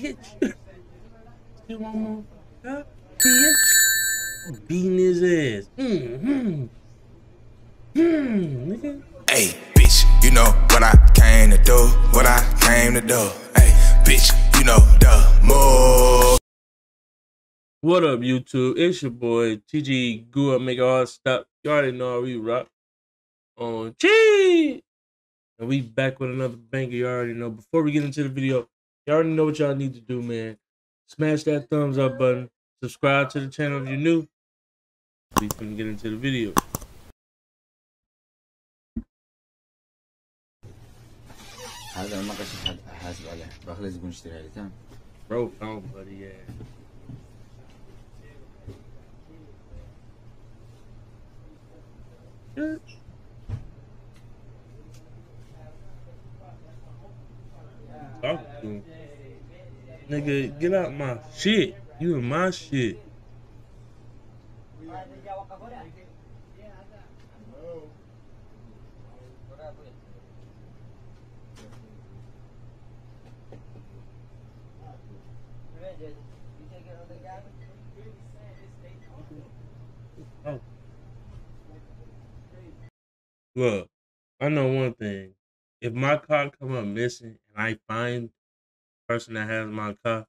bitch. Still one more cup, bitch. Beating his ass. Mm-hmm. Hmm, nigga. Hey, bitch, you know what I came to do, what I came to do. Hey, bitch, you know the move. What up, YouTube? It's your boy TG Gua Make All Stop. You already know how we rock on G. And we back with another banger. You already know. Before we get into the video, you already know what y'all need to do, man. Smash that thumbs up button. Subscribe to the channel if you're new. We can get into the video. هذا ما قش حد حاسب عليه باخذ الزبون يشتري عليه تمام Bro found buddy, yeah. Good. Nigga, get out my shit. You in my shit. Oh. Look, I know one thing. If my car come up missing and I find person that has my car,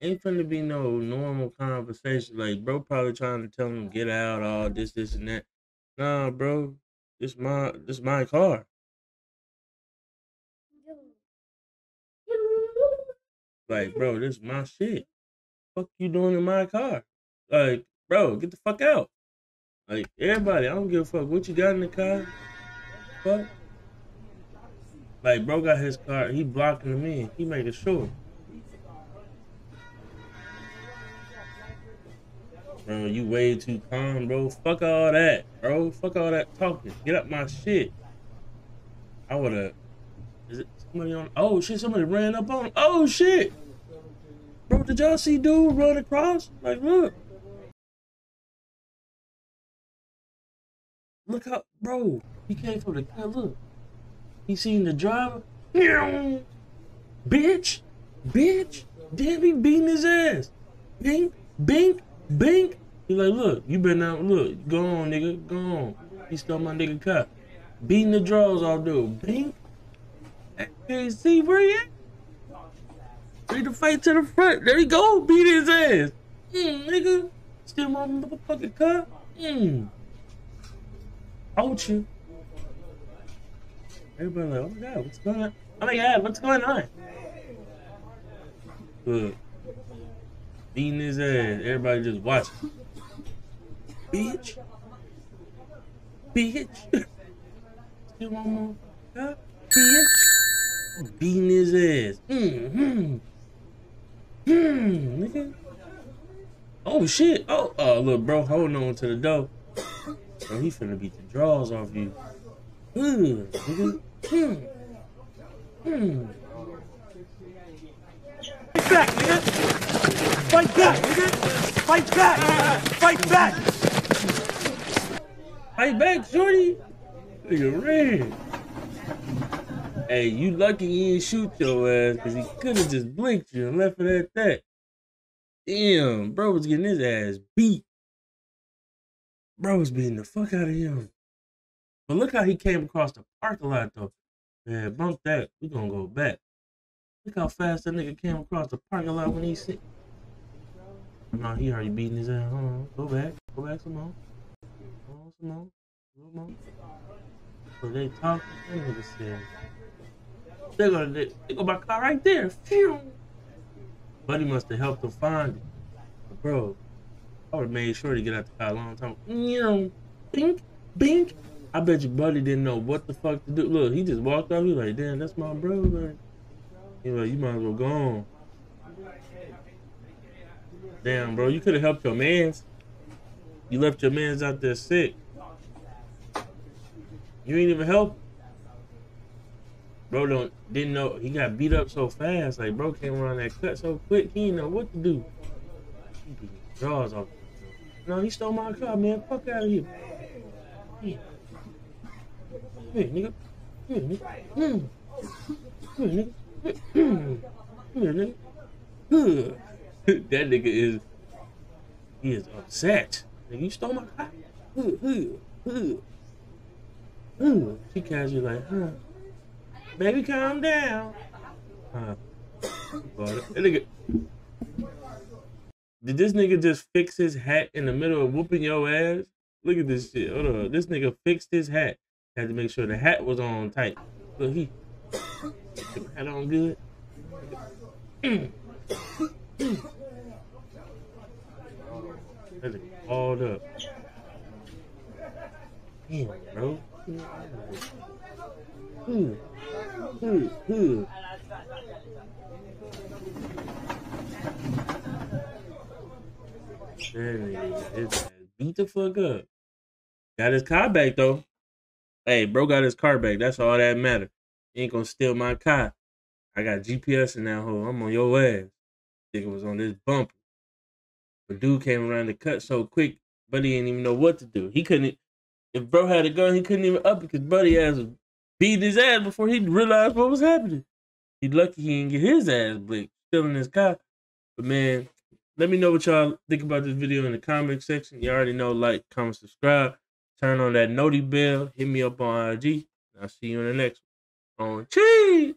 ain't finna be no normal conversation. Like, bro, probably trying to tell him get out, all this, this, and that. Nah, bro, this my this my car. Like, bro, this my shit. Fuck you doing in my car? Like, bro, get the fuck out. Like, everybody, I don't give a fuck what you got in the car. Fuck. Like, bro got his car, he blocking me. He making sure. Bro, you way too calm, bro. Fuck all that, bro. Fuck all that talking. Get up my shit. I would've. Is it somebody on? Oh shit! Somebody ran up on. Him. Oh shit! Bro, did y'all see dude run across? Like, look. Look how, bro. He came from the. Look. He seen the driver. Bitch. Bitch. Damn, he beating his ass. Bink. Bink. Bink. He like, look, you been out. Look, go on, nigga. Go on. He stole my nigga car. Beating the draws off, dude. Bink. Hey, see where he at? Ready to fight to the front. There he go. Beat his ass. Mm, nigga. Steal my motherfucking car. Mm. Out you. Everybody like, oh my god, what's going on? Oh my god, what's going on? Look. Beating his ass. Everybody just watching. Bitch. Bitch. Still one more. car? Bitch. Beating his ass. Mm-hmm. Hmm. Oh shit. Oh, uh, look, bro, holding on to the dough. Bro, he finna beat the draws off you. Fight back, nigga! Fight back, nigga! Fight back! Fight back! Fight back, shorty. Nigga ran. Hey, you lucky he didn't shoot your ass because he could have just blinked you and left it at that. Damn, bro was getting his ass beat. Bro was beating the fuck out of him. But look how he came across the parking lot though. Man, bump that. We're gonna go back. Look how fast that nigga came across the parking lot when he sit. No, he already beating his ass. Hold on. Go back. Go back some more. Come on, some more. A little more. So they talking. That nigga said. They gonna they, they go my car right there. Phew. Buddy must have helped him find it. But bro, I would have made sure to get out the car a long time. Meow. Bink. Bink. I bet your Buddy didn't know what the fuck to do. Look, he just walked out. He like, damn, that's my bro. Like, like, you might as well go on. Damn, bro, you could have helped your mans. You left your mans out there sick. You ain't even help. Bro don't didn't know he got beat up so fast. Like bro came around that cut so quick, he didn't know what to do. Jaws off. No, he stole my car, man. Fuck out of here. Yeah. Here, nigga. Here, nigga. Here, nigga. Here, nigga. that nigga is he is upset. Nigga, you stole my car. She casually like, huh. Baby, calm down. Huh. That nigga. Did this nigga just fix his hat in the middle of whooping your ass? Look at this shit. Hold on. This nigga fixed his hat. Had to make sure the hat was on tight. Look, he put the hat on good. That nigga balled up. Damn, bro. Hmm. Hmm. Hmm. That nigga got his ass beat the fuck up. Got his car back though. Hey, bro got his car back. That's all that matter. Ain't gonna steal my car. I got GPS in that hole. I'm on your ass. Nigga was on this bumper. But dude came around the cut so quick, buddy didn't even know what to do. He couldn't. If bro had a gun, he couldn't even up because buddy ass beating his ass before he realized what was happening. He lucky he didn't get his ass blicked, still in his car. But man, let me know what y'all think about this video in the comment section. You already know, like, comment, subscribe, turn on that noti bell, hit me up on IG. I'll see you in the next one. On cheese.